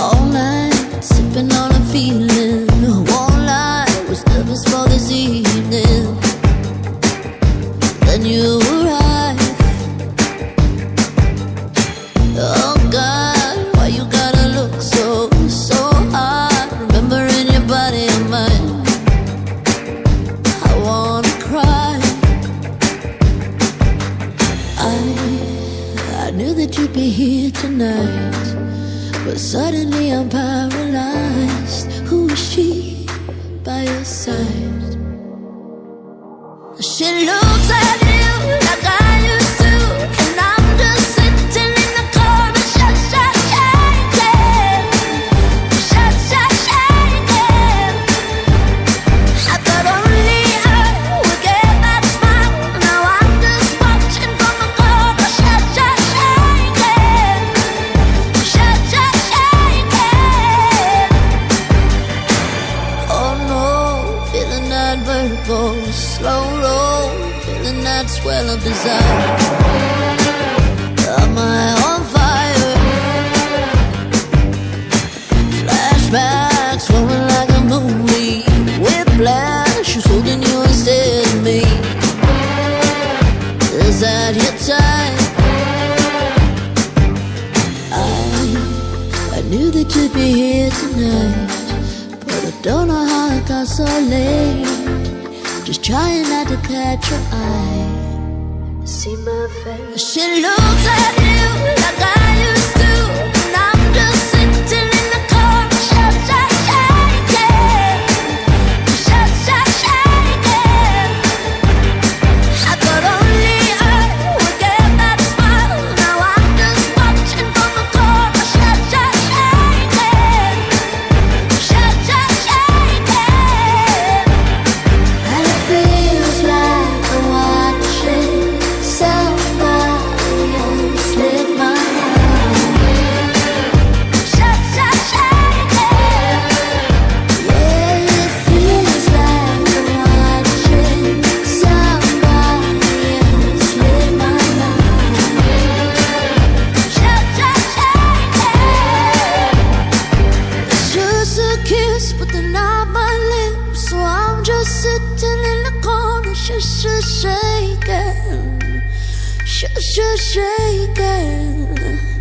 All night, sipping on a feeling. Won't lie, was nervous for this evening. Then you arrived. Oh God, why you gotta look so, so? Remembering your body and mine. I wanna cry. I, I knew that you'd be here tonight. But suddenly I'm paralyzed. Who is she by your side? She looks like vertigo, slow roll, feeling that swell of desire. Am I on fire? Flashbacks rolling like a movie. Whiplash, who's holding you instead of me? Is that your time? I, I knew that you'd be here tonight, but I don't know how it got so late. Just trying not to catch your eye. See my face. She looks like a kiss, but they're not my lips. So I'm just sitting in the corner, shush, shush, shaking, shush, shush, shaking.